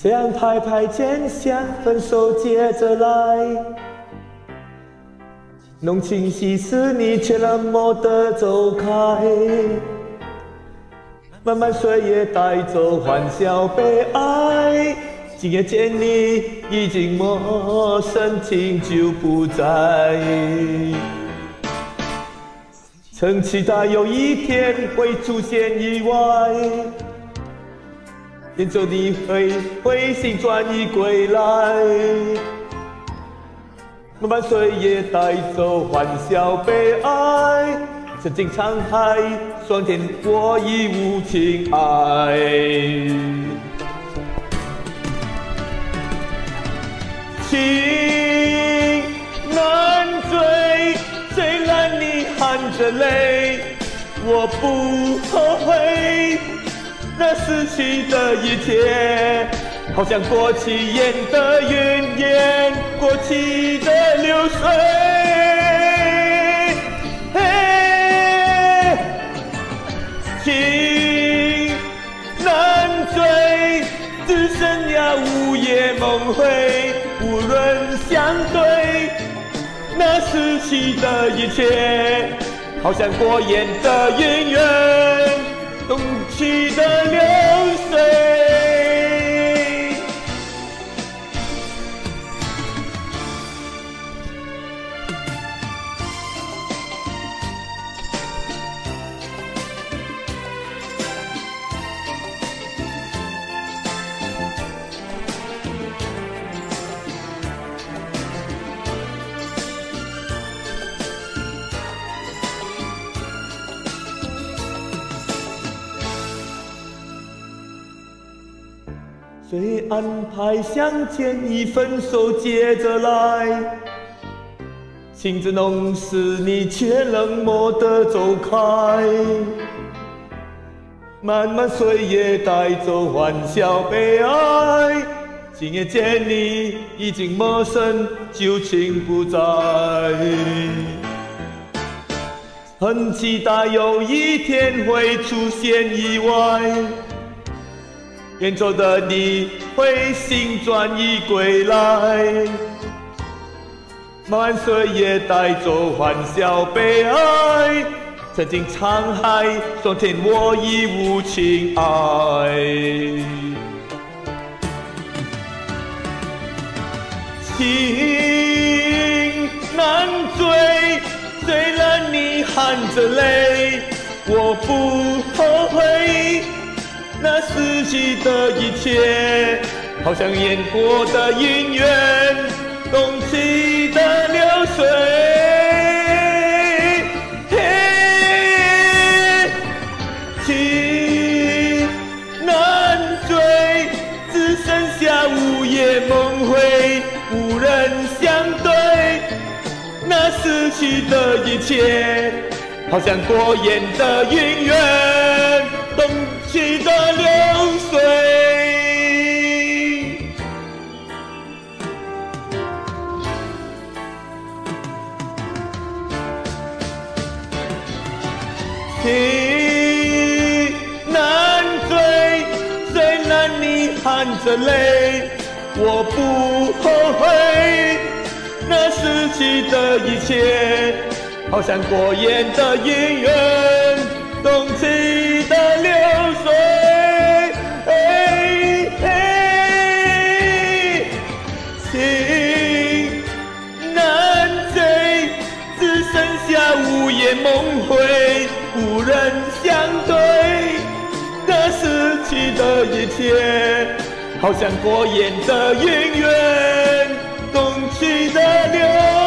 想拍拍肩，想分手接着来。浓情细思，你却冷漠的走开。漫漫岁月带走欢笑悲哀，今夜见你已经陌生，情就不在。曾期待有一天会出现意外，眼着你会回心转意归来。漫漫岁月带走欢笑悲哀。曾经沧海桑田，我已无情爱。情难追，虽然你含着泪，我不后悔那逝去的一切，好像过期烟的云烟，过期的流水。情难追，只剩下午夜梦回。无论相对，那逝去的一切，好像过眼的云烟，动情的脸。谁安排相见已分手接着来？情字浓时你却冷漠的走开。漫漫岁月带走欢笑悲哀，今夜见你已经陌生，旧情不在。很期待有一天会出现意外。远走的你会心转意归来，漫岁月带走欢笑悲哀。曾经沧海桑田，我已无情爱。情难追，虽然你含着泪，我不后悔。那逝去的一切，好像淹过的云烟，东去的流水。情难追，只剩下午夜梦回，无人相对。那逝去的一切，好像过眼的云烟，东。去的含着泪，我不后悔那失去的一切，好像过眼的云烟，动情的流水。哎，情难追，只剩下午夜。梦回，无人相对，那失去的一切，好像过眼的云烟动情的流。